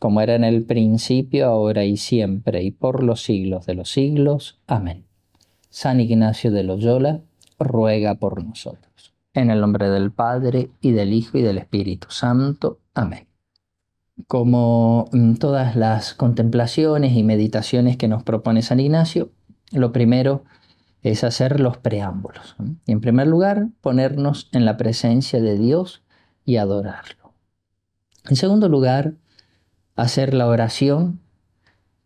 como era en el principio, ahora y siempre, y por los siglos de los siglos. Amén. San Ignacio de Loyola, ruega por nosotros. En el nombre del Padre, y del Hijo, y del Espíritu Santo. Amén. Como todas las contemplaciones y meditaciones que nos propone San Ignacio, lo primero es hacer los preámbulos. Y en primer lugar, ponernos en la presencia de Dios y adorarlo. En segundo lugar, hacer la oración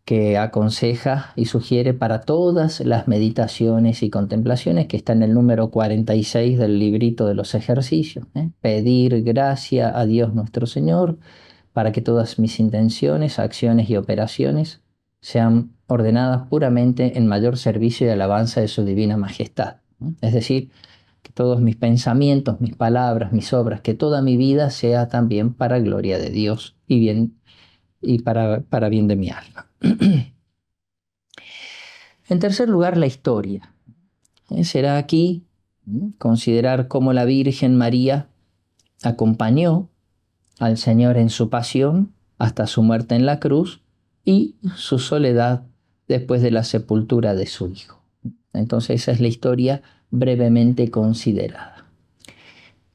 que aconseja y sugiere para todas las meditaciones y contemplaciones que está en el número 46 del librito de los ejercicios. ¿eh? Pedir gracia a Dios nuestro Señor para que todas mis intenciones, acciones y operaciones sean ordenadas puramente en mayor servicio y alabanza de su divina majestad. Es decir, que todos mis pensamientos, mis palabras, mis obras, que toda mi vida sea también para gloria de Dios y bien y para, para bien de mi alma. en tercer lugar, la historia. Eh, será aquí considerar cómo la Virgen María acompañó al Señor en su pasión hasta su muerte en la cruz y su soledad después de la sepultura de su Hijo. Entonces esa es la historia brevemente considerada.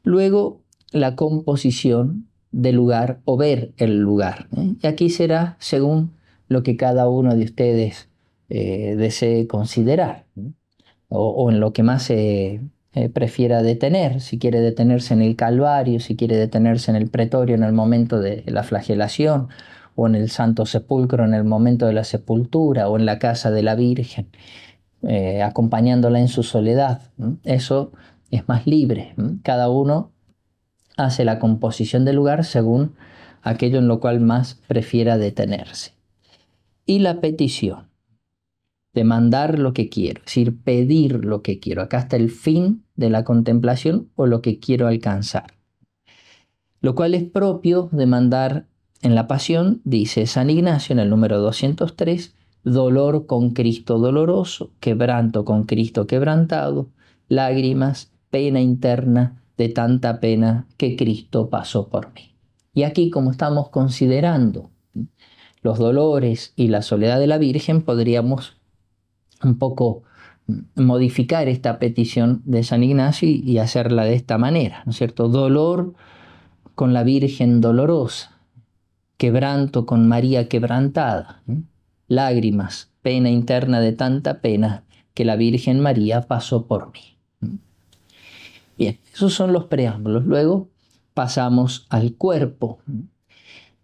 Luego, la composición del lugar o ver el lugar. ¿eh? Y aquí será según lo que cada uno de ustedes eh, desee considerar o, en lo que más se eh, prefiera detener, si quiere detenerse en el Calvario, si quiere detenerse en el pretorio en el momento de la flagelación o en el Santo Sepulcro en el momento de la sepultura o en la casa de la Virgen, acompañándola en su soledad. Eso es más libre. Cada uno hace la composición del lugar según aquello en lo cual más prefiera detenerse. Y la petición, demandar lo que quiero, es decir, pedir lo que quiero. Acá está el fin de la contemplación o lo que quiero alcanzar. Lo cual es propio demandar en la pasión, dice San Ignacio en el número 203, dolor con Cristo doloroso, quebranto con Cristo quebrantado, lágrimas, pena interna, de tanta pena que Cristo pasó por mí. Y aquí, como estamos considerando los dolores y la soledad de la Virgen, podríamos un poco modificar esta petición de San Ignacio y hacerla de esta manera, ¿no es cierto? Dolor con la Virgen dolorosa, quebranto con María quebrantada, lágrimas, pena interna de tanta pena que la Virgen María pasó por mí. Bien, esos son los preámbulos. Luego pasamos al cuerpo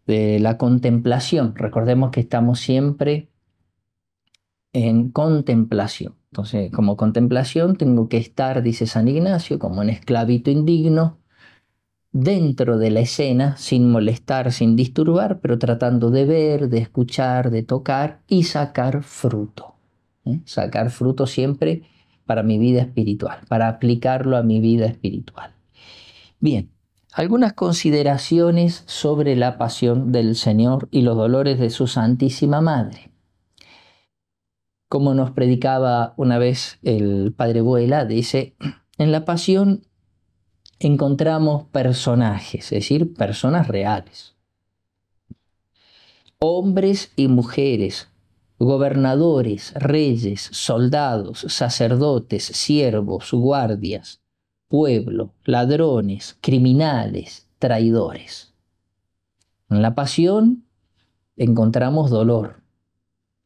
de la contemplación. Recordemos que estamos siempre en contemplación. Entonces, como contemplación tengo que estar, dice San Ignacio, como un esclavito indigno, dentro de la escena, sin molestar, sin disturbar, pero tratando de ver, de escuchar, de tocar y sacar fruto. ¿eh? Sacar fruto siempre para mi vida espiritual, para aplicarlo a mi vida espiritual. Bien, algunas consideraciones sobre la pasión del Señor y los dolores de su Santísima Madre. Como nos predicaba una vez el Padre Buela, dice, en la pasión encontramos personajes, es decir, personas reales. Hombres y mujeres gobernadores, reyes, soldados, sacerdotes, siervos, guardias, pueblo, ladrones, criminales, traidores. En la pasión encontramos dolor,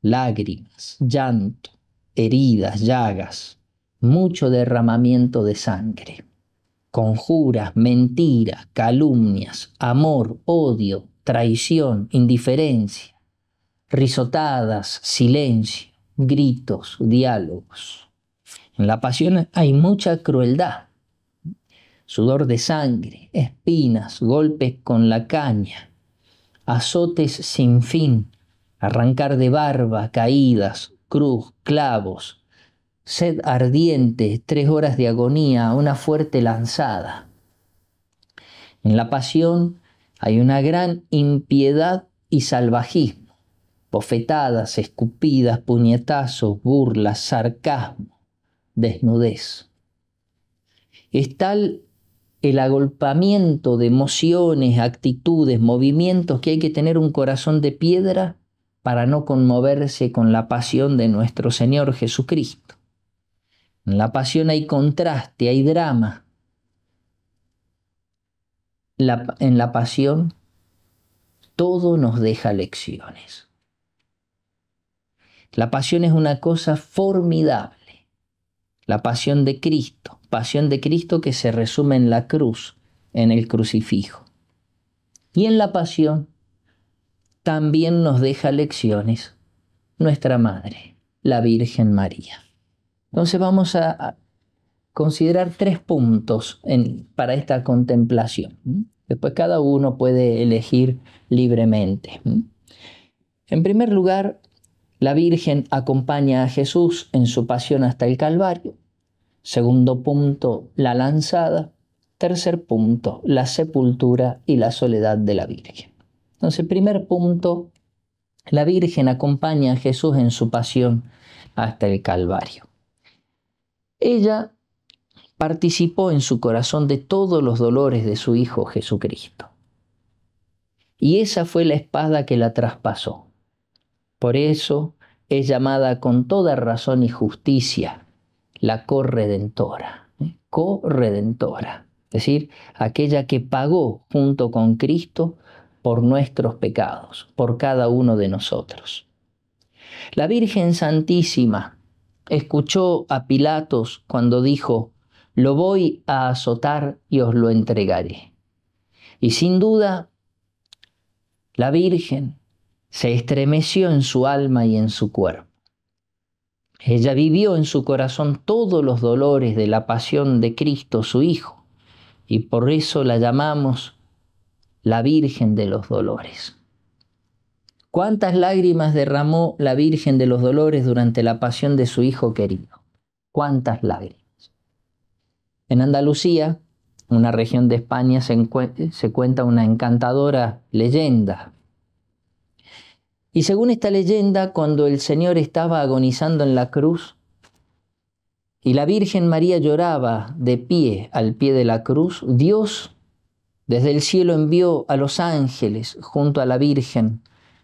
lágrimas, llanto, heridas, llagas, mucho derramamiento de sangre, conjuras, mentiras, calumnias, amor, odio, traición, indiferencia risotadas, silencio, gritos, diálogos. En la pasión hay mucha crueldad, sudor de sangre, espinas, golpes con la caña, azotes sin fin, arrancar de barba, caídas, cruz, clavos, sed ardiente, tres horas de agonía, una fuerte lanzada. En la pasión hay una gran impiedad y salvajismo, bofetadas, escupidas, puñetazos, burlas, sarcasmo, desnudez. Es tal el agolpamiento de emociones, actitudes, movimientos que hay que tener un corazón de piedra para no conmoverse con la pasión de nuestro Señor Jesucristo. En la pasión hay contraste, hay drama. en la pasión todo nos deja lecciones. La pasión es una cosa formidable. La pasión de Cristo, pasión de Cristo que se resume en la cruz, en el crucifijo. Y en la pasión también nos deja lecciones nuestra Madre, la Virgen María. Entonces vamos a, considerar tres puntos para esta contemplación. Después cada uno puede elegir libremente. En primer lugar, la Virgen acompaña a Jesús en su pasión hasta el Calvario. Segundo punto, la lanzada. Tercer punto, la sepultura y la soledad de la Virgen. Entonces, primer punto, la Virgen acompaña a Jesús en su pasión hasta el Calvario. Ella participó en su corazón de todos los dolores de su Hijo Jesucristo. Y esa fue la espada que la traspasó. Por eso es llamada con toda razón y justicia la corredentora, ¿eh? corredentora, es decir, aquella que pagó junto con Cristo por nuestros pecados, por cada uno de nosotros. La Virgen Santísima escuchó a Pilatos cuando dijo, lo voy a azotar y os lo entregaré. Y sin duda, la Virgen se estremeció en su alma y en su cuerpo. Ella vivió en su corazón todos los dolores de la pasión de Cristo, su Hijo, y por eso la llamamos la Virgen de los Dolores. ¿Cuántas lágrimas derramó la Virgen de los Dolores durante la pasión de su Hijo querido? ¿Cuántas lágrimas? En Andalucía, una región de España, se, se cuenta una encantadora leyenda. Y según esta leyenda, cuando el Señor estaba agonizando en la cruz y la Virgen María lloraba de pie al pie de la cruz, Dios desde el cielo envió a los ángeles junto a la Virgen,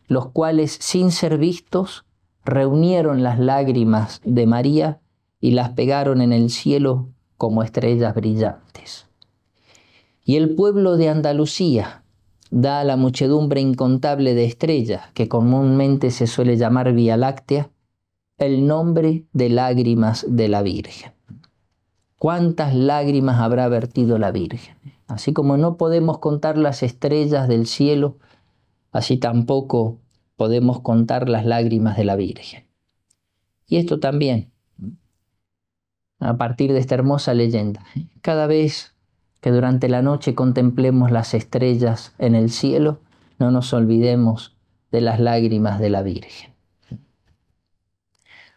los cuales, sin ser vistos, reunieron las lágrimas de María y las pegaron en el cielo como estrellas brillantes. Y el pueblo de Andalucía da a la muchedumbre incontable de estrellas, que comúnmente se suele llamar Vía Láctea, el nombre de lágrimas de la Virgen. ¿Cuántas lágrimas habrá vertido la Virgen? Así como no podemos contar las estrellas del cielo, así tampoco podemos contar las lágrimas de la Virgen. Y esto también a partir de esta hermosa leyenda. Cada vez que durante la noche contemplemos las estrellas en el cielo, no nos olvidemos de las lágrimas de la Virgen.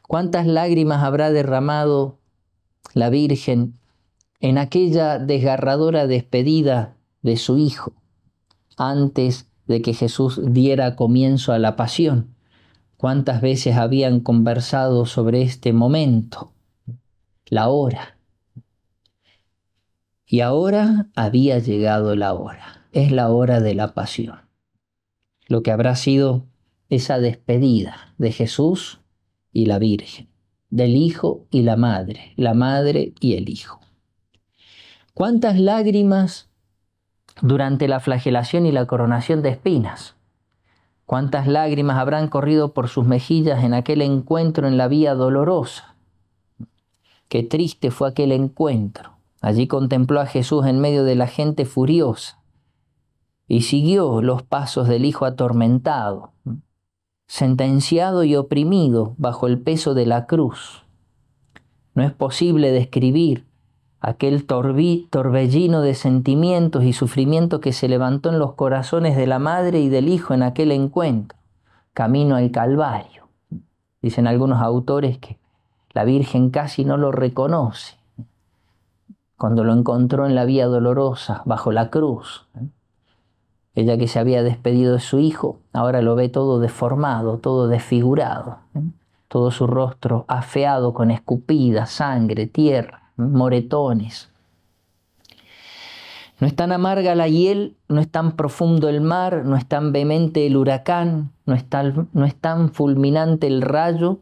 ¿Cuántas lágrimas habrá derramado la Virgen en aquella desgarradora despedida de su Hijo antes de que Jesús diera comienzo a la pasión? ¿Cuántas veces habían conversado sobre este momento? la hora. Y ahora había llegado la hora. Es la hora de la pasión. Lo que habrá sido esa despedida de Jesús y la Virgen, del Hijo y la Madre, la Madre y el Hijo. ¿Cuántas lágrimas durante la flagelación y la coronación de espinas? ¿Cuántas lágrimas habrán corrido por sus mejillas en aquel encuentro en la vía dolorosa? Qué triste fue aquel encuentro. Allí contempló a Jesús en medio de la gente furiosa y siguió los pasos del Hijo atormentado, sentenciado y oprimido bajo el peso de la cruz. No es posible describir aquel torbellino de sentimientos y sufrimientos que se levantó en los corazones de la madre y del hijo en aquel encuentro. camino al Calvario. Dicen algunos autores que la Virgen casi no lo reconoce cuando lo encontró en la vía dolorosa, bajo la cruz. Ella que se había despedido de su hijo, ahora lo ve todo deformado, todo desfigurado, todo su rostro afeado con escupida, sangre, tierra, moretones. No es tan amarga la hiel, no es tan profundo el mar, no es tan vehemente el huracán, no es tan, no es tan fulminante el rayo,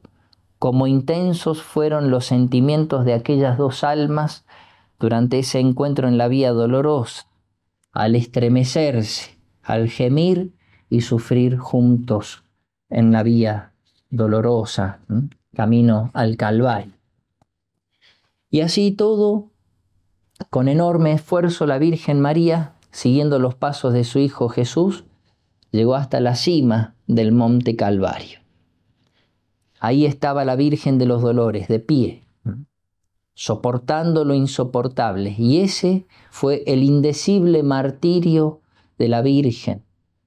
como intensos fueron los sentimientos de aquellas dos almas durante ese encuentro en la vía dolorosa, al estremecerse, al gemir y sufrir juntos en la vía dolorosa, camino al Calvario. Y así todo con enorme esfuerzo la Virgen María, siguiendo los pasos de su Hijo Jesús, llegó hasta la cima del monte Calvario. Ahí estaba la Virgen de los Dolores, de pie, soportando lo insoportable. Y ese fue el indecible martirio de la Virgen,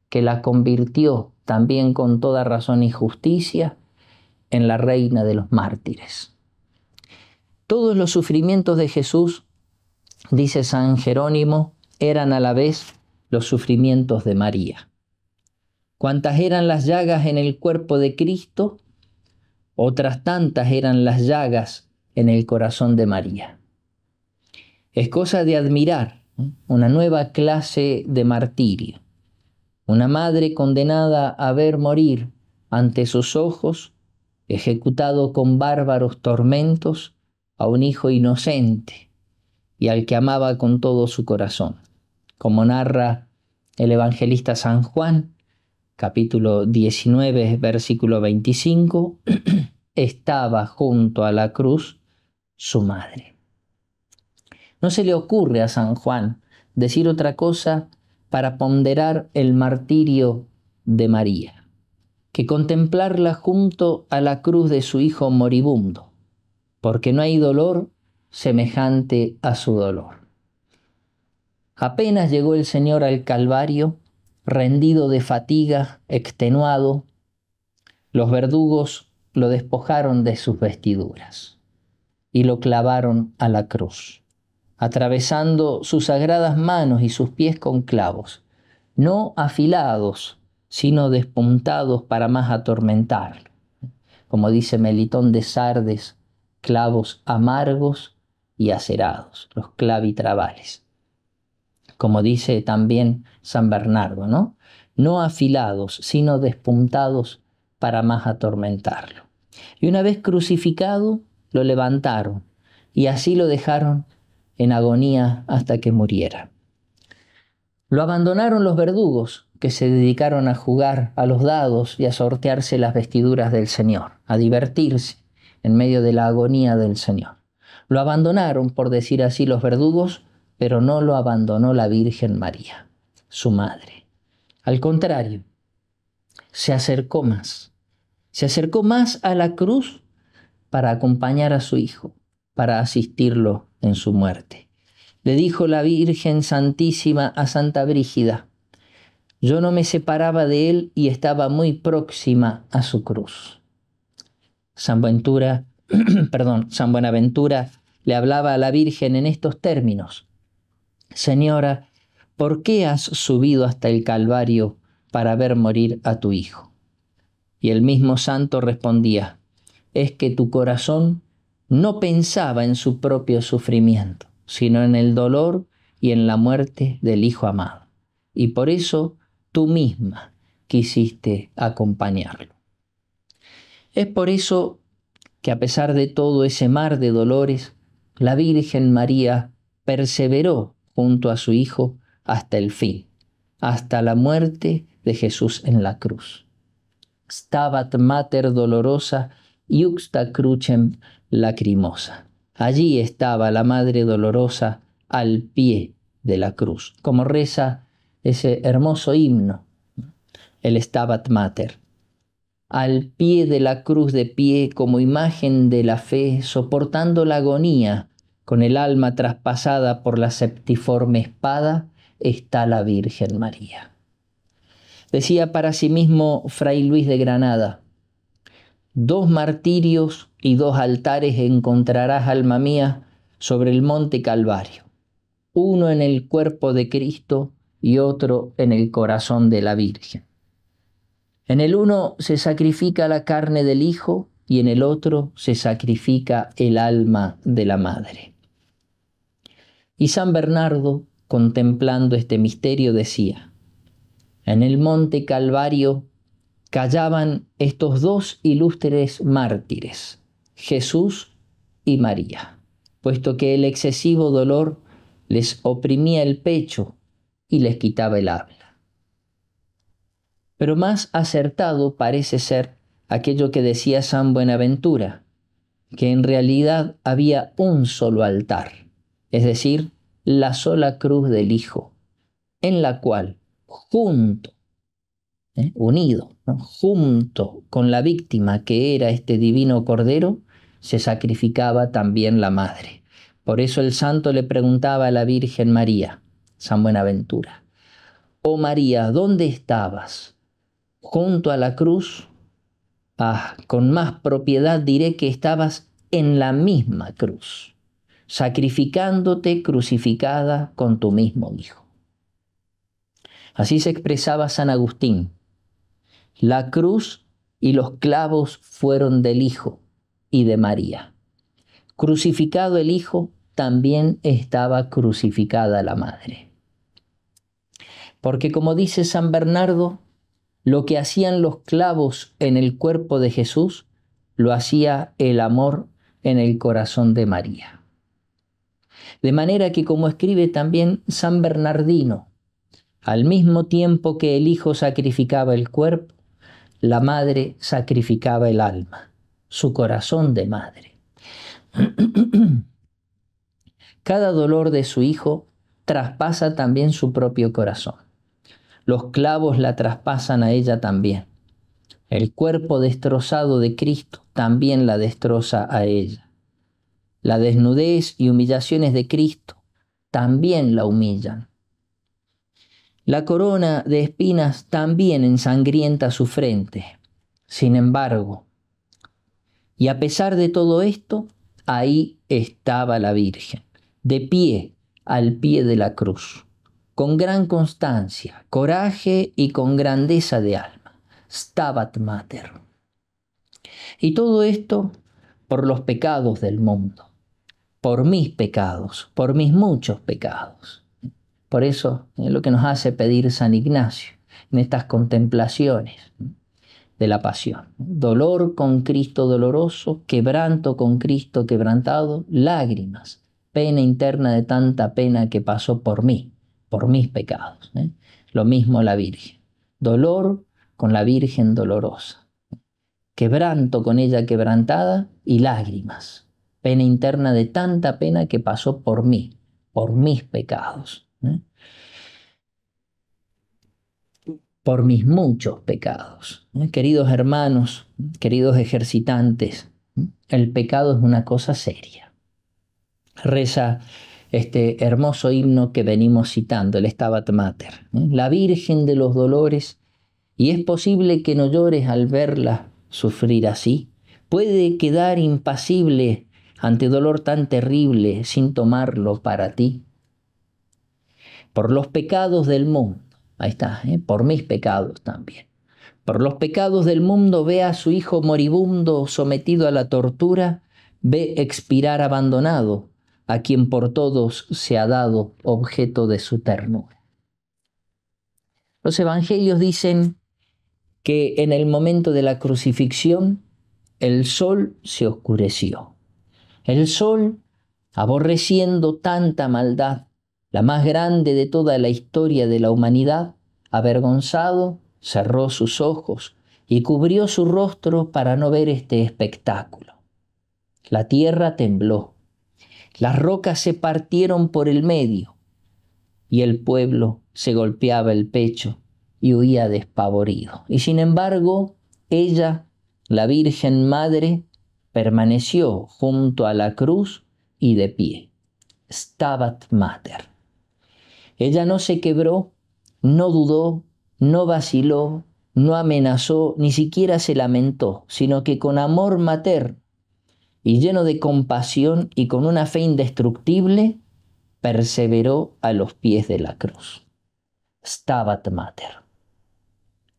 que la convirtió también con toda razón y justicia en la reina de los mártires. Todos los sufrimientos de Jesús dice San Jerónimo, eran a la vez los sufrimientos de María. Cuantas eran las llagas en el cuerpo de Cristo, otras tantas eran las llagas en el corazón de María. Es cosa de admirar una nueva clase de martirio, una madre condenada a ver morir ante sus ojos, ejecutado con bárbaros tormentos, a un hijo inocente, y al que amaba con todo su corazón. Como narra el evangelista San Juan, capítulo 19, versículo 25, estaba junto a la cruz su madre. No se le ocurre a San Juan decir otra cosa para ponderar el martirio de María, que contemplarla junto a la cruz de su hijo moribundo, porque no hay dolor semejante a su dolor. Apenas llegó el Señor al Calvario, rendido de fatiga, extenuado, los verdugos lo despojaron de sus vestiduras y lo clavaron a la cruz, atravesando sus sagradas manos y sus pies con clavos, no afilados, sino despuntados para más atormentarlo. Como dice Melitón de Sardes, clavos amargos y acerados, los clavitrabales. Como dice también San Bernardo, ¿no? No afilados, sino despuntados para más atormentarlo. Y una vez crucificado, lo levantaron y así lo dejaron en agonía hasta que muriera. Lo abandonaron los verdugos, que se dedicaron a jugar a los dados y a sortearse las vestiduras del Señor, a divertirse en medio de la agonía del Señor. Lo abandonaron, por decir así, los verdugos, pero no lo abandonó la Virgen María, su madre. Al contrario, se acercó más. Se acercó más a la cruz para acompañar a su hijo, para asistirlo en su muerte. Le dijo la Virgen Santísima a Santa Brígida, yo no me separaba de él y estaba muy próxima a su cruz. San Ventura perdón, San Buenaventura le hablaba a la Virgen en estos términos. Señora, ¿por qué has subido hasta el Calvario para ver morir a tu Hijo? Y el mismo santo respondía, es que tu corazón no pensaba en su propio sufrimiento, sino en el dolor y en la muerte del Hijo amado. Y por eso tú misma quisiste acompañarlo. Es por eso que a pesar de todo ese mar de dolores, la Virgen María perseveró junto a su Hijo hasta el fin, hasta la muerte de Jesús en la cruz. Stabat mater dolorosa iuxta crucem lacrimosa. Allí estaba la Madre dolorosa al pie de la cruz, como reza ese hermoso himno, el Stabat Mater al pie de la cruz de pie como imagen de la fe, soportando la agonía, con el alma traspasada por la septiforme espada, está la Virgen María. Decía para sí mismo Fray Luis de Granada, dos martirios y dos altares encontrarás, alma mía, sobre el monte Calvario, uno en el cuerpo de Cristo y otro en el corazón de la Virgen. En el uno se sacrifica la carne del Hijo y en el otro se sacrifica el alma de la Madre. Y San Bernardo, contemplando este misterio, decía, en el monte Calvario callaban estos dos ilustres mártires, Jesús y María, puesto que el excesivo dolor les oprimía el pecho y les quitaba el habla. Pero más acertado parece ser aquello que decía San Buenaventura, que en realidad había un solo altar, es decir, la sola cruz del Hijo, en la cual, junto, ¿eh? unido, junto con la víctima que era este divino Cordero, se sacrificaba también la Madre. Por eso el santo le preguntaba a la Virgen María, San Buenaventura, Oh María, ¿dónde estabas? ¿Junto a la cruz? Ah, con más propiedad diré que estabas en la misma cruz, sacrificándote crucificada con tu mismo Hijo. Así se expresaba San Agustín. La cruz y los clavos fueron del Hijo y de María. Crucificado el Hijo, también estaba crucificada la Madre. Porque como dice San Bernardo, lo que hacían los clavos en el cuerpo de Jesús, lo hacía el amor en el corazón de María. De manera que, como escribe también San Bernardino, al mismo tiempo que el Hijo sacrificaba el cuerpo, la Madre sacrificaba el alma, su corazón de madre. Cada dolor de su Hijo traspasa también su propio corazón. Los clavos la traspasan a ella también. El cuerpo destrozado de Cristo también la destroza a ella. La desnudez y humillaciones de Cristo también la humillan. La corona de espinas también ensangrienta su frente. Sin embargo, y a pesar de todo esto, ahí estaba la Virgen, de pie al pie de la cruz con gran constancia, coraje y con grandeza de alma. Stabat Mater. Y todo esto por los pecados del mundo, por mis pecados, por mis muchos pecados. Por eso es lo que nos hace pedir San Ignacio en estas contemplaciones de la pasión. Dolor con Cristo doloroso, quebranto con Cristo quebrantado, lágrimas, pena interna de tanta pena que pasó por mí por mis pecados. ¿eh? Lo mismo la Virgen. Dolor con la Virgen dolorosa. Quebranto con ella quebrantada y lágrimas. Pena interna de tanta pena que pasó por mí, por mis pecados. ¿Eh? Por mis muchos pecados. ¿eh? Queridos hermanos, queridos ejercitantes, el pecado es una cosa seria. Reza este hermoso himno que venimos citando, el Stabat Mater, ¿eh? la Virgen de los Dolores, y es posible que no llores al verla sufrir así. Puede quedar impasible ante dolor tan terrible sin tomarlo para ti. Por los pecados del mundo, ahí está, ¿eh? por mis pecados también. Por los pecados del mundo ve a su hijo moribundo sometido a la tortura, ve expirar abandonado a quien por todos se ha dado objeto de su ternura. Los evangelios dicen que en el momento de la crucifixión el sol se oscureció. El sol, aborreciendo tanta maldad, la más grande de toda la historia de la humanidad, avergonzado, cerró sus ojos y cubrió su rostro para no ver este espectáculo. La tierra tembló las rocas se partieron por el medio y el pueblo se golpeaba el pecho y huía despavorido. Y sin embargo, ella, la Virgen Madre, permaneció junto a la cruz y de pie. Stabat Mater. Ella no se quebró, no dudó, no vaciló, no amenazó, ni siquiera se lamentó, sino que con amor materno y lleno de compasión y con una fe indestructible, perseveró a los pies de la cruz. Stabat Mater.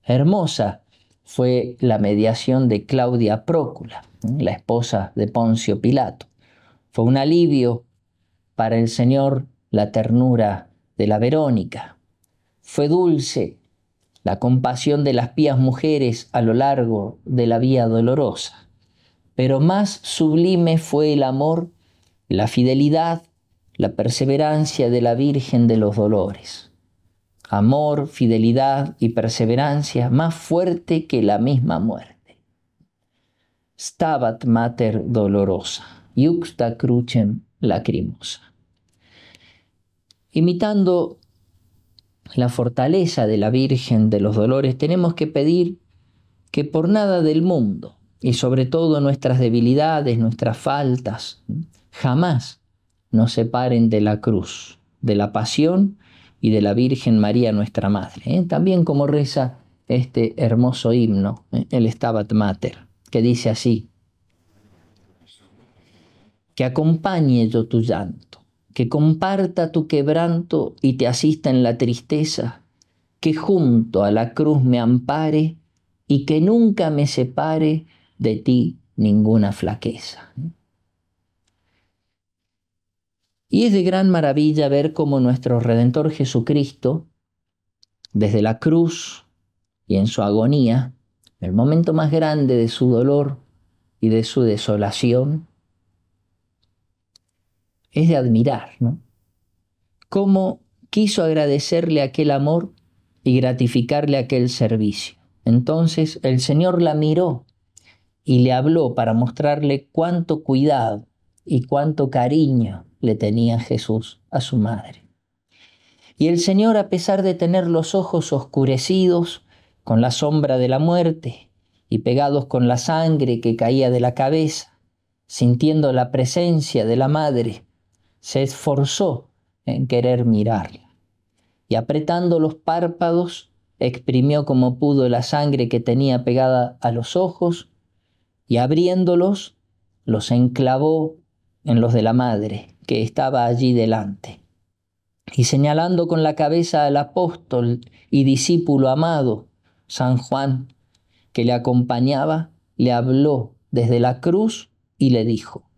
Hermosa fue la mediación de Claudia Prócula, la esposa de Poncio Pilato. Fue un alivio para el Señor la ternura de la Verónica. Fue dulce la compasión de las pías mujeres a lo largo de la vía dolorosa. Pero más sublime fue el amor, la fidelidad, la perseverancia de la Virgen de los Dolores. Amor, fidelidad y perseverancia más fuerte que la misma muerte. Stabat mater dolorosa, iuxta crucem lacrimosa. Imitando la fortaleza de la Virgen de los Dolores, tenemos que pedir que por nada del mundo, y sobre todo nuestras debilidades, nuestras faltas, jamás nos separen de la cruz, de la pasión y de la Virgen María nuestra Madre. ¿eh? También como reza este hermoso himno, ¿eh? el Stabat Mater, que dice así, que acompañe yo tu llanto que comparta tu quebranto y te asista en la tristeza, que junto a la cruz me ampare y que nunca me separe de ti ninguna flaqueza. Y es de gran maravilla ver cómo nuestro Redentor Jesucristo, desde la cruz y en su agonía, el momento más grande de su dolor y de su desolación, es de admirar, ¿no? Cómo quiso agradecerle aquel amor y gratificarle aquel servicio. Entonces el Señor la miró y le habló para mostrarle cuánto cuidado y cuánto cariño le tenía Jesús a su madre. Y el Señor, a pesar de tener los ojos oscurecidos con la sombra de la muerte y pegados con la sangre que caía de la cabeza, sintiendo la presencia de la madre, se esforzó en querer mirarla y apretando los párpados exprimió como pudo la sangre que tenía pegada a los ojos y abriéndolos los enclavó en los de la madre que estaba allí delante. Y señalando con la cabeza al apóstol y discípulo amado, San Juan, que le acompañaba, le habló desde la cruz y le dijo,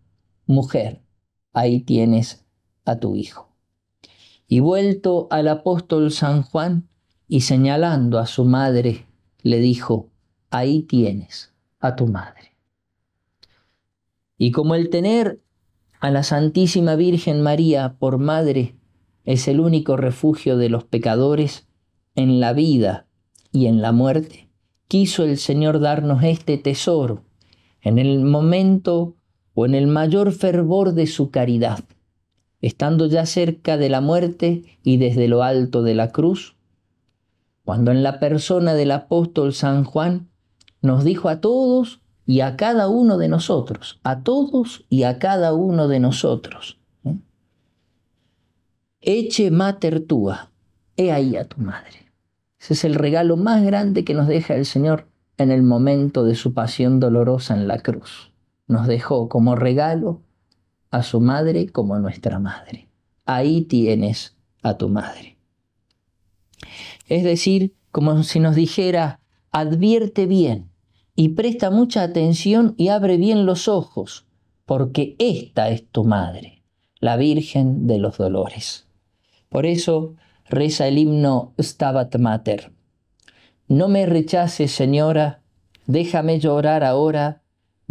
Mujer, ahí tienes a tu hijo. Y vuelto al apóstol San Juan y señalando a su madre, le dijo, ahí tienes a tu madre. Y como el tener a la Santísima Virgen María por madre es el único refugio de los pecadores en la vida y en la muerte, quiso el Señor darnos este tesoro en el momento o en el mayor fervor de su caridad, estando ya cerca de la muerte y desde lo alto de la cruz, cuando en la persona del apóstol San Juan nos dijo a todos y a cada uno de nosotros, a todos y a cada uno de nosotros, ¿eh? Eche mater tua, he ahí a tu madre. Ese es el regalo más grande que nos deja el Señor en el momento de su pasión dolorosa en la cruz nos dejó como regalo a su madre como nuestra madre. Ahí tienes a tu madre. Es decir, como si nos dijera, advierte bien y presta mucha atención y abre bien los ojos, porque esta es tu madre, la Virgen de los Dolores. Por eso reza el himno Stabat Mater. No me rechaces, Señora, déjame llorar ahora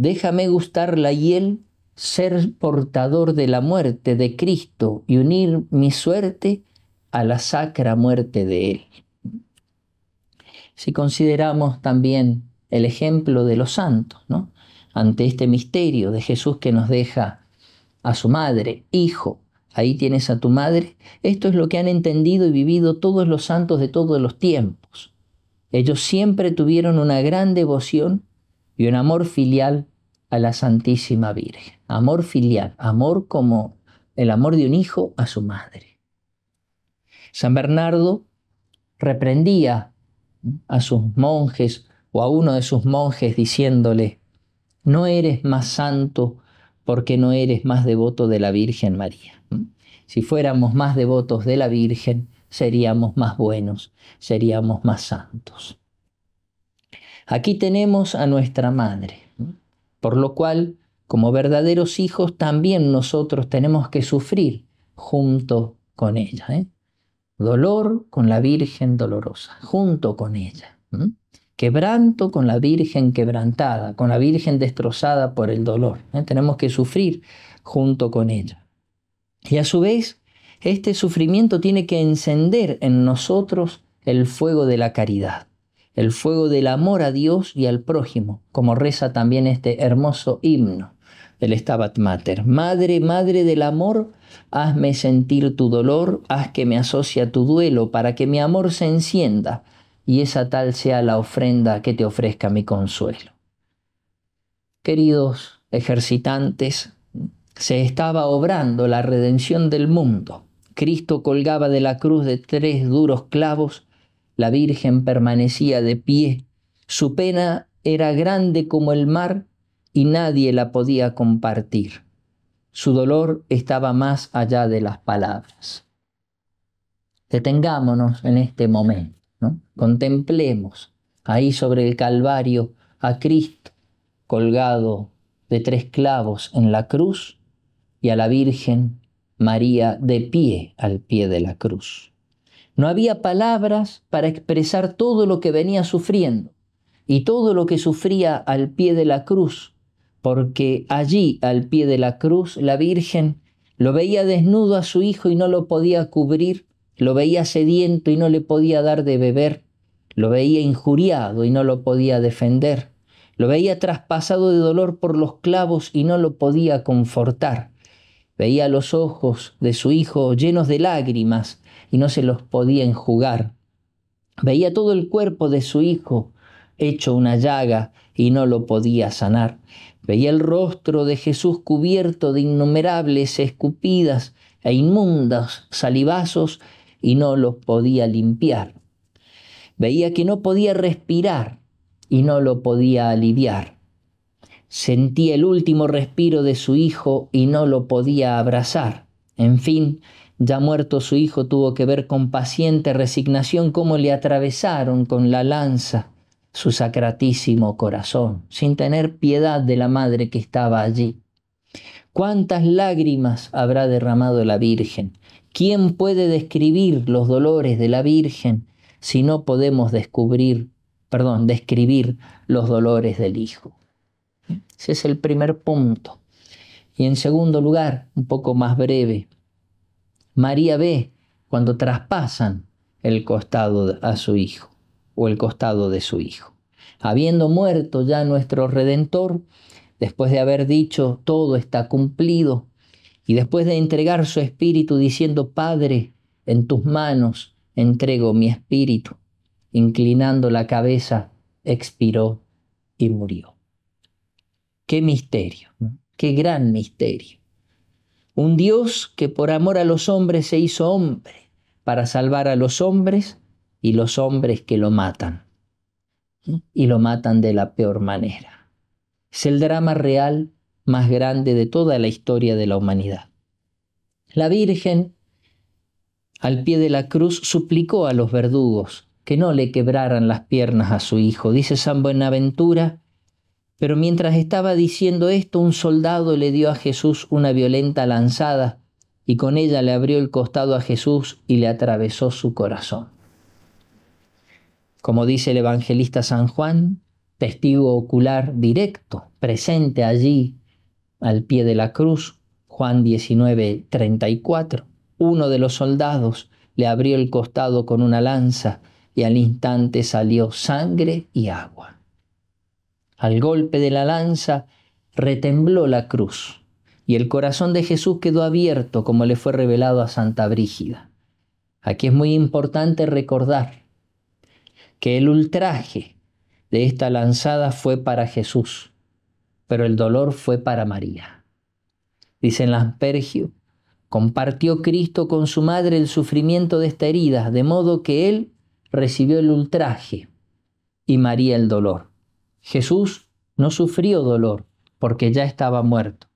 Déjame gustar la hiel, ser portador de la muerte de Cristo y unir mi suerte a la sacra muerte de Él. Si consideramos también el ejemplo de los santos, ¿no? ante este misterio de Jesús que nos deja a su madre, hijo, ahí tienes a tu madre, esto es lo que han entendido y vivido todos los santos de todos los tiempos. Ellos siempre tuvieron una gran devoción y un amor filial a la Santísima Virgen. Amor filial, amor como el amor de un hijo a su madre. San Bernardo reprendía a sus monjes o a uno de sus monjes diciéndole, no eres más santo porque no eres más devoto de la Virgen María. Si fuéramos más devotos de la Virgen, seríamos más buenos, seríamos más santos. Aquí tenemos a nuestra Madre, por lo cual, como verdaderos hijos, también nosotros tenemos que sufrir junto con ella. ¿eh? Dolor con la Virgen dolorosa, junto con ella. Quebranto con la Virgen quebrantada, con la Virgen destrozada por el dolor. ¿eh? Tenemos que sufrir junto con ella. Y a su vez, este sufrimiento tiene que encender en nosotros el fuego de la caridad, el fuego del amor a Dios y al prójimo, como reza también este hermoso himno del Stabat Mater. Madre, madre del amor, hazme sentir tu dolor, haz que me asocie a tu duelo, para que mi amor se encienda y esa tal sea la ofrenda que te ofrezca mi consuelo. Queridos ejercitantes, se estaba obrando la redención del mundo. Cristo colgaba de la cruz de tres duros clavos, la Virgen permanecía de pie, su pena era grande como el mar y nadie la podía compartir. Su dolor estaba más allá de las palabras. Detengámonos en este momento, ¿no? contemplemos ahí sobre el Calvario a Cristo colgado de tres clavos en la cruz y a la Virgen María de pie al pie de la cruz. No había palabras para expresar todo lo que venía sufriendo y todo lo que sufría al pie de la cruz porque allí al pie de la cruz la Virgen lo veía desnudo a su hijo y no lo podía cubrir, lo veía sediento y no le podía dar de beber, lo veía injuriado y no lo podía defender, lo veía traspasado de dolor por los clavos y no lo podía confortar, veía los ojos de su hijo llenos de lágrimas y no se los podía enjugar, veía todo el cuerpo de su hijo hecho una llaga y no lo podía sanar. Veía el rostro de Jesús cubierto de innumerables escupidas e inmundas salivazos y no los podía limpiar. Veía que no podía respirar y no lo podía aliviar. Sentía el último respiro de su hijo y no lo podía abrazar. En fin, ya muerto su hijo tuvo que ver con paciente resignación cómo le atravesaron con la lanza su sacratísimo corazón, sin tener piedad de la madre que estaba allí. ¿Cuántas lágrimas habrá derramado la Virgen? ¿Quién puede describir los dolores de la Virgen si no podemos descubrir, perdón, describir los dolores del Hijo? Ese es el primer punto. Y en segundo lugar, un poco más breve, María ve cuando traspasan el costado a su Hijo o el costado de su Hijo. Habiendo muerto ya nuestro Redentor, después de haber dicho todo está cumplido, y después de entregar su espíritu diciendo, Padre, en tus manos entrego mi espíritu, inclinando la cabeza, expiró y murió. Qué misterio, qué gran misterio. Un Dios que por amor a los hombres se hizo hombre para salvar a los hombres y los hombres que lo matan. Y lo matan de la peor manera. Es el drama real más grande de toda la historia de la humanidad. La Virgen, al pie de la cruz, suplicó a los verdugos que no le quebraran las piernas a su hijo. Dice San Buenaventura, pero mientras estaba diciendo esto, un soldado le dio a Jesús una violenta lanzada y con ella le abrió el costado a Jesús y le atravesó su corazón. Como dice el evangelista San Juan, testigo ocular directo, presente allí al pie de la cruz, Juan 19, 34. Uno de los soldados le abrió el costado con una lanza y al instante salió sangre y agua. Al golpe de la lanza retembló la cruz y el corazón de Jesús quedó abierto como le fue revelado a Santa Brígida. Aquí es muy importante recordar que el ultraje de esta lanzada fue para Jesús, pero el dolor fue para María. Dice en Lampergio, compartió Cristo con su madre el sufrimiento de esta herida, de modo que él recibió el ultraje y María el dolor. Jesús no sufrió dolor porque ya estaba muerto.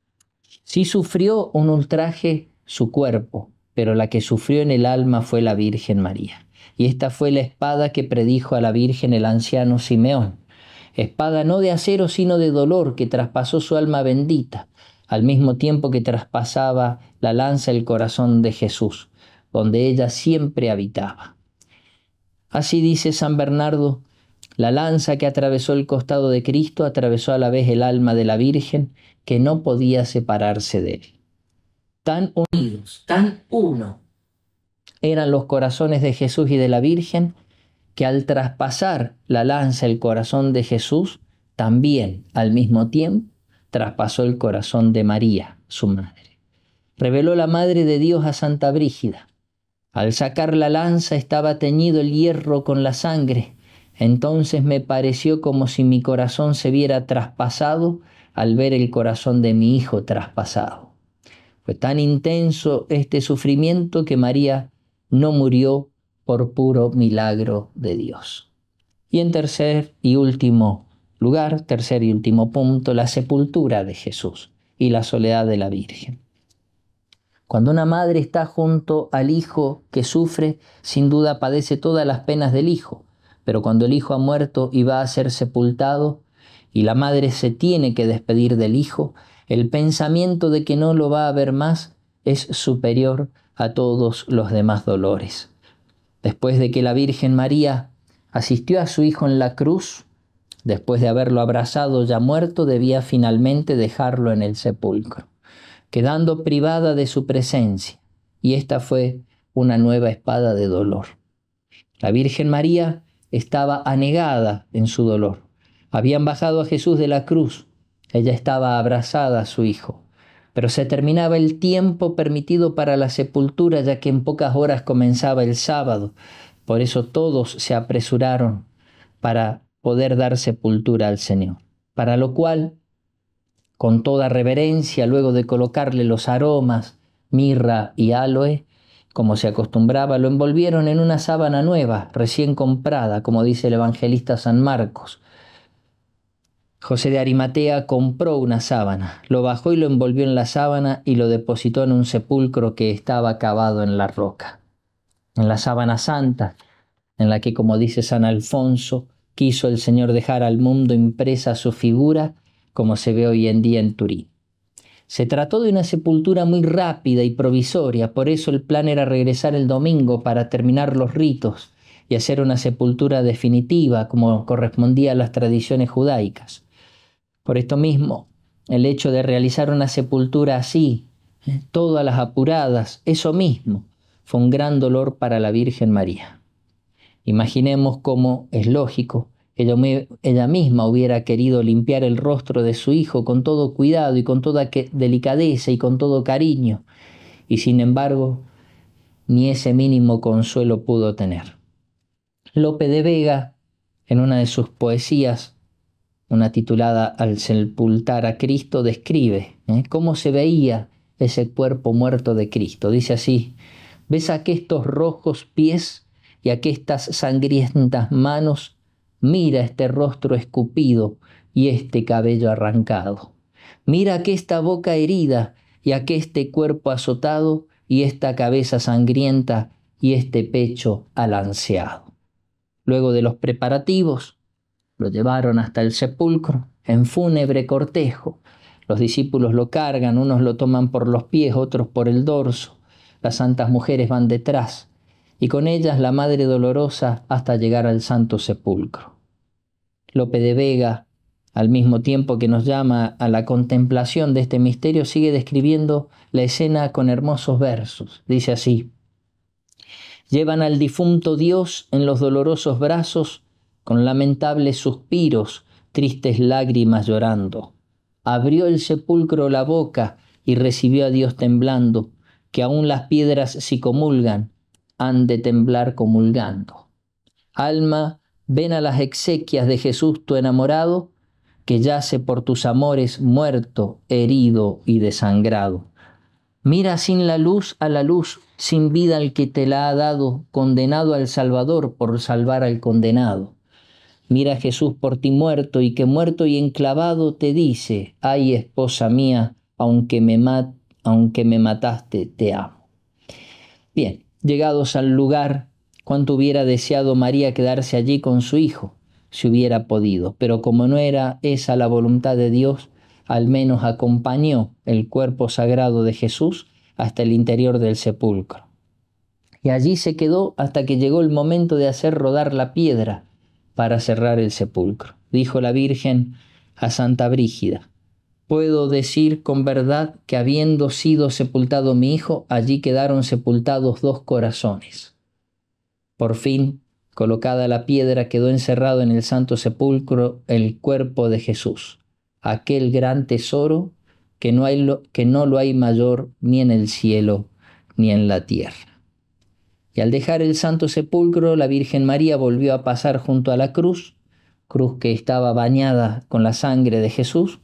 Sí sufrió un ultraje su cuerpo, pero la que sufrió en el alma fue la Virgen María. Y esta fue la espada que predijo a la Virgen el anciano Simeón. Espada no de acero, sino de dolor, que traspasó su alma bendita, al mismo tiempo que traspasaba la lanza el corazón de Jesús, donde ella siempre habitaba. Así dice San Bernardo, la lanza que atravesó el costado de Cristo atravesó a la vez el alma de la Virgen, que no podía separarse de él. Tan unidos, tan uno, eran los corazones de Jesús y de la Virgen, que al traspasar la lanza el corazón de Jesús, también al mismo tiempo traspasó el corazón de María, su madre. Reveló la Madre de Dios a Santa Brígida. Al sacar la lanza estaba teñido el hierro con la sangre. Entonces me pareció como si mi corazón se viera traspasado al ver el corazón de mi hijo traspasado. Fue tan intenso este sufrimiento que María no murió por puro milagro de Dios. Y en tercer y último lugar, tercer y último punto, la sepultura de Jesús y la soledad de la Virgen. Cuando una madre está junto al hijo que sufre, sin duda padece todas las penas del hijo, pero cuando el hijo ha muerto y va a ser sepultado, y la madre se tiene que despedir del hijo, el pensamiento de que no lo va a ver más es superior a todos los demás dolores. Después de que la Virgen María asistió a su hijo en la cruz, después de haberlo abrazado ya muerto, debía finalmente dejarlo en el sepulcro, quedando privada de su presencia. Y esta fue una nueva espada de dolor. La Virgen María estaba anegada en su dolor. Habían bajado a Jesús de la cruz. Ella estaba abrazada a su hijo. Pero se terminaba el tiempo permitido para la sepultura, ya que en pocas horas comenzaba el sábado. Por eso todos se apresuraron para poder dar sepultura al Señor. Para lo cual, con toda reverencia, luego de colocarle los aromas, mirra y aloe, como se acostumbraba, lo envolvieron en una sábana nueva, recién comprada, como dice el evangelista San Marcos, José de Arimatea compró una sábana, lo bajó y lo envolvió en la sábana y lo depositó en un sepulcro que estaba cavado en la roca. En la sábana santa, en la que, como dice San Alfonso, quiso el Señor dejar al mundo impresa su figura, como se ve hoy en día en Turín. Se trató de una sepultura muy rápida y provisoria, por eso el plan era regresar el domingo para terminar los ritos y hacer una sepultura definitiva como correspondía a las tradiciones judaicas. Por esto mismo, el hecho de realizar una sepultura así, ¿eh? todas las apuradas, eso mismo, fue un gran dolor para la Virgen María. Imaginemos cómo es lógico, ella, ella misma hubiera querido limpiar el rostro de su hijo con todo cuidado y con toda delicadeza y con todo cariño, y sin embargo, ni ese mínimo consuelo pudo tener. Lope de Vega, en una de sus poesías, una titulada Al sepultar a Cristo, describe ¿eh? cómo se veía ese cuerpo muerto de Cristo. Dice así, ves aquestos rojos pies y aquestas sangrientas manos, mira este rostro escupido y este cabello arrancado. Mira aquesta boca herida y aqueste cuerpo azotado y esta cabeza sangrienta y este pecho alanceado. Luego de los preparativos, lo llevaron hasta el sepulcro en fúnebre cortejo. Los discípulos lo cargan, unos lo toman por los pies, otros por el dorso. Las santas mujeres van detrás y con ellas la Madre Dolorosa hasta llegar al Santo Sepulcro. Lope de Vega, al mismo tiempo que nos llama a la contemplación de este misterio, sigue describiendo la escena con hermosos versos. Dice así, llevan al difunto Dios en los dolorosos brazos con lamentables suspiros, tristes lágrimas llorando. Abrió el sepulcro la boca y recibió a Dios temblando, que aún las piedras si comulgan, han de temblar comulgando. Alma, ven a las exequias de Jesús tu enamorado, que yace por tus amores muerto, herido y desangrado. Mira sin la luz a la luz, sin vida al que te la ha dado, condenado al Salvador por salvar al condenado. Mira Jesús por ti muerto y que muerto y enclavado te dice, ay esposa mía, aunque me, aunque me mataste, te amo. Bien, llegados al lugar, cuánto hubiera deseado María quedarse allí con su hijo, si hubiera podido, pero como no era esa la voluntad de Dios, al menos acompañó el cuerpo sagrado de Jesús hasta el interior del sepulcro. Y allí se quedó hasta que llegó el momento de hacer rodar la piedra para cerrar el sepulcro. Dijo la Virgen a Santa Brígida, puedo decir con verdad que habiendo sido sepultado mi hijo, allí quedaron sepultados dos corazones. Por fin, colocada la piedra, quedó encerrado en el santo sepulcro el cuerpo de Jesús, aquel gran tesoro que no, hay que no lo hay mayor ni en el cielo ni en la tierra. Y al dejar el santo sepulcro, la Virgen María volvió a pasar junto a la cruz, cruz que estaba bañada con la sangre de Jesús,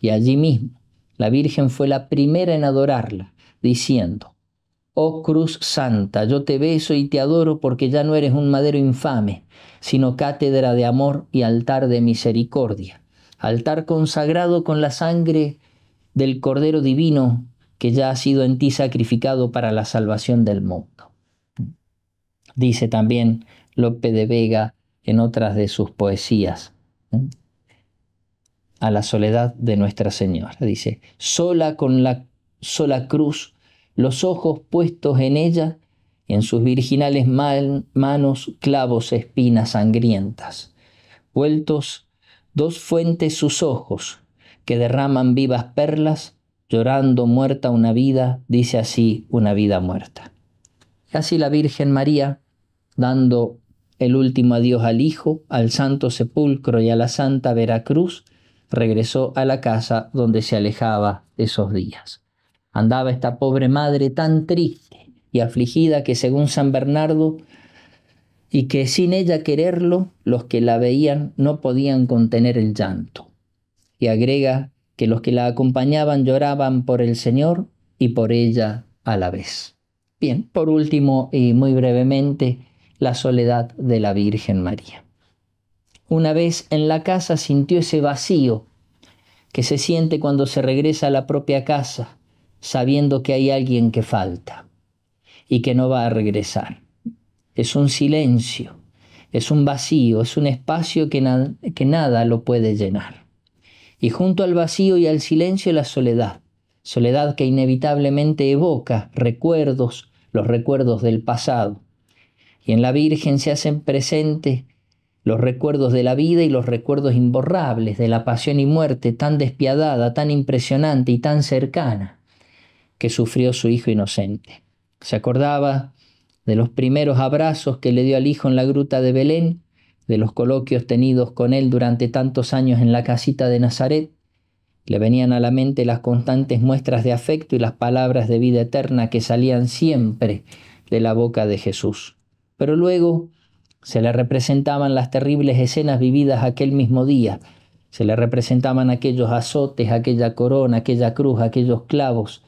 y allí mismo la Virgen fue la primera en adorarla, diciendo, Oh cruz santa, yo te beso y te adoro porque ya no eres un madero infame, sino cátedra de amor y altar de misericordia, altar consagrado con la sangre del Cordero Divino que ya ha sido en ti sacrificado para la salvación del mundo. Dice también Lope de Vega en otras de sus poesías, a la soledad de Nuestra Señora. Dice, sola con la sola cruz, los ojos puestos en ella, en sus virginales manos clavos espinas sangrientas, vueltos dos fuentes sus ojos, que derraman vivas perlas, llorando muerta una vida, dice así una vida muerta. Así la Virgen María, dando el último adiós al Hijo, al Santo Sepulcro y a la Santa Veracruz, regresó a la casa donde se alejaba esos días. Andaba esta pobre madre tan triste y afligida que según San Bernardo, y que sin ella quererlo, los que la veían no podían contener el llanto y agrega que los que la acompañaban lloraban por el Señor y por ella a la vez. Bien, por último y muy brevemente, la soledad de la Virgen María. Una vez en la casa sintió ese vacío que se siente cuando se regresa a la propia casa, sabiendo que hay alguien que falta y que no va a regresar. Es un silencio, es un vacío, es un espacio que, nada lo puede llenar y junto al vacío y al silencio la soledad, soledad que inevitablemente evoca recuerdos, los recuerdos del pasado. Y en la Virgen se hacen presentes los recuerdos de la vida y los recuerdos imborrables de la pasión y muerte tan despiadada, tan impresionante y tan cercana que sufrió su hijo inocente. Se acordaba de los primeros abrazos que le dio al hijo en la gruta de Belén de los coloquios tenidos con él durante tantos años en la casita de Nazaret, le venían a la mente las constantes muestras de afecto y las palabras de vida eterna que salían siempre de la boca de Jesús. Pero luego se le representaban las terribles escenas vividas aquel mismo día, se le representaban aquellos azotes, aquella corona, aquella cruz, aquellos clavos,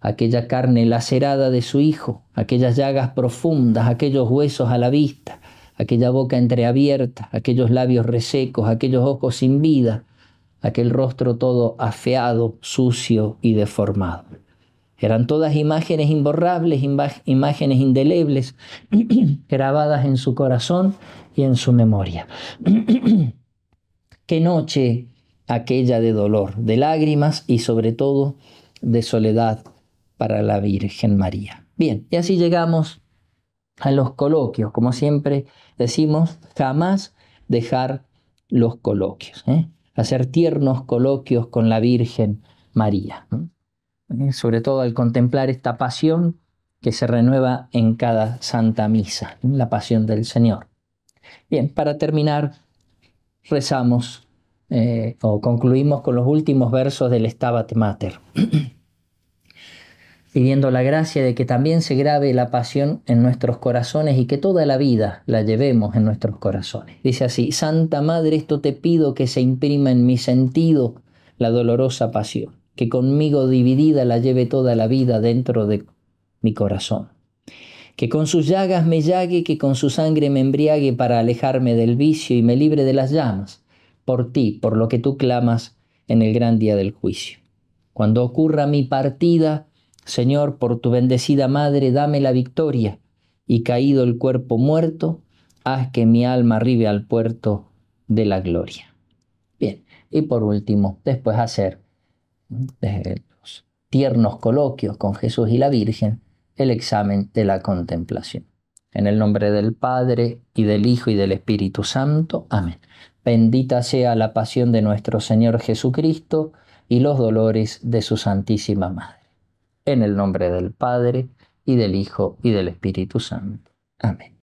aquella carne lacerada de su hijo, aquellas llagas profundas, aquellos huesos a la vista, aquella boca entreabierta, aquellos labios resecos, aquellos ojos sin vida, aquel rostro todo afeado, sucio y deformado. Eran todas imágenes imborrables, imágenes indelebles, grabadas en su corazón y en su memoria. Qué noche aquella de dolor, de lágrimas y sobre todo de soledad para la Virgen María. Bien, y así llegamos a los coloquios. Como siempre decimos, jamás dejar los coloquios. ¿eh? Hacer tiernos coloquios con la Virgen María. Sobre todo al contemplar esta pasión que se renueva en cada Santa Misa, la pasión del Señor. Bien, para terminar, rezamos eh, o concluimos con los últimos versos del Stabat Mater. pidiendo la gracia de que también se grabe la pasión en nuestros corazones y que toda la vida la llevemos en nuestros corazones. Dice así, Santa Madre, esto te pido que se imprima en mi sentido la dolorosa pasión, que conmigo dividida la lleve toda la vida dentro de mi corazón. Que con sus llagas me llague, que con su sangre me embriague para alejarme del vicio y me libre de las llamas. Por ti, por lo que tú clamas en el gran día del juicio. Cuando ocurra mi partida, Señor, por tu bendecida madre, dame la victoria, y caído el cuerpo muerto, haz que mi alma arribe al puerto de la gloria. Bien, y por último, después hacer desde los tiernos coloquios con Jesús y la Virgen, el examen de la contemplación. En el nombre del Padre, y del Hijo, y del Espíritu Santo. Amén. Bendita sea la pasión de nuestro Señor Jesucristo y los dolores de su Santísima Madre. En el nombre del Padre, y del Hijo, y del Espíritu Santo. Amén.